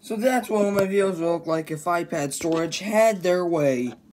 So that's what my videos look like if iPad storage had their way.